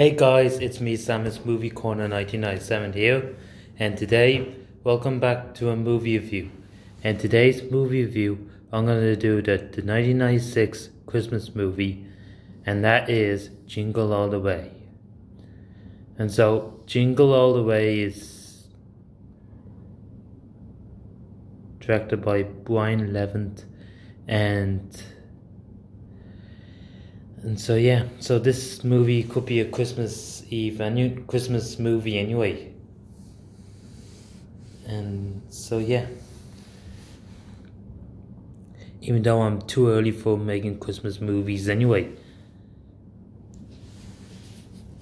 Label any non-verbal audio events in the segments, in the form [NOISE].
Hey guys, it's me Samuel's Movie Corner 1997 here, and today, welcome back to a movie review. And today's movie review, I'm gonna do the, the 1996 Christmas movie, and that is Jingle All the Way. And so, Jingle All the Way is directed by Brian Levant, and and so yeah, so this movie could be a Christmas Eve and Christmas movie anyway. And so yeah. Even though I'm too early for making Christmas movies anyway.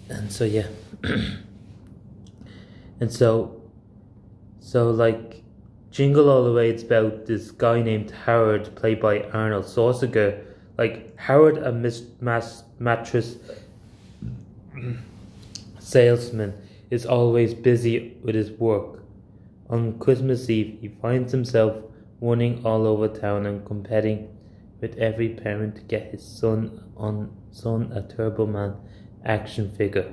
And so yeah. [CLEARS THROAT] and so so like Jingle All the Way it's about this guy named Howard played by Arnold Schwarzenegger like Howard, a mattress salesman, is always busy with his work. On Christmas Eve, he finds himself running all over town and competing with every parent to get his son on son a Turbo Man action figure.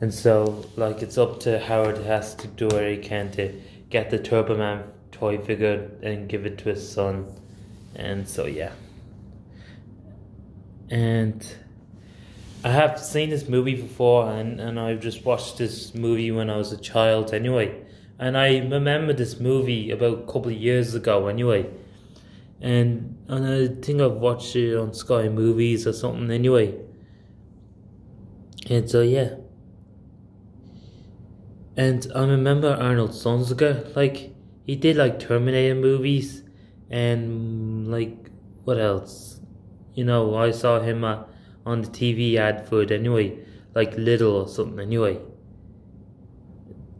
And so, like, it's up to Howard has to do what he can to get the Turbo Man toy figure and give it to his son. And so, yeah and I have seen this movie before, and, and I've just watched this movie when I was a child anyway. And I remember this movie about a couple of years ago anyway. And, and I think I've watched it on Sky Movies or something anyway. And so, yeah. And I remember Arnold Schwarzenegger, like, he did like Terminator movies and like, what else? You know, I saw him uh, on the TV ad for it anyway, like Little or something anyway.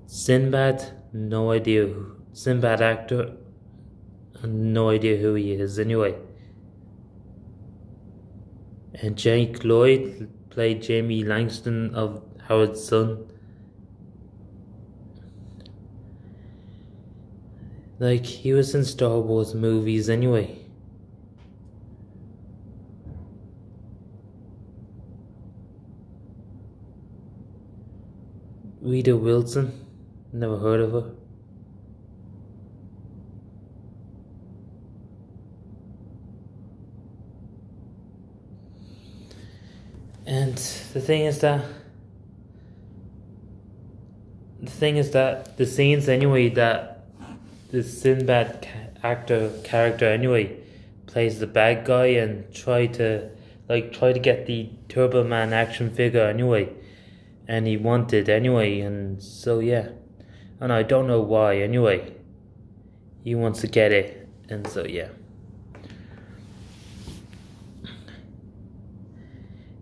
Sinbad, no idea. Who, Sinbad actor, no idea who he is anyway. And Jake Lloyd played Jamie Langston of Howard's son. Like, he was in Star Wars movies anyway. Rita Wilson. Never heard of her. And the thing is that the thing is that the scenes anyway that the Sinbad actor character anyway plays the bad guy and try to like try to get the Turbo Man action figure anyway and he wanted anyway, and so yeah. And I don't know why anyway. He wants to get it, and so yeah.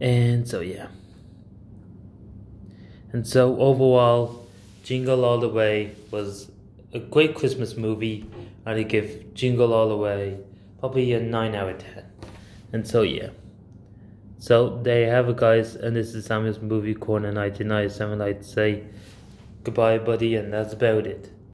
And so yeah. And so overall, Jingle All the Way was a great Christmas movie. I'd give Jingle All the Way probably a 9 out of 10. And so yeah. So there you have it, guys, and this is Samuel's Movie Corner 1997. I'd say goodbye, buddy, and that's about it.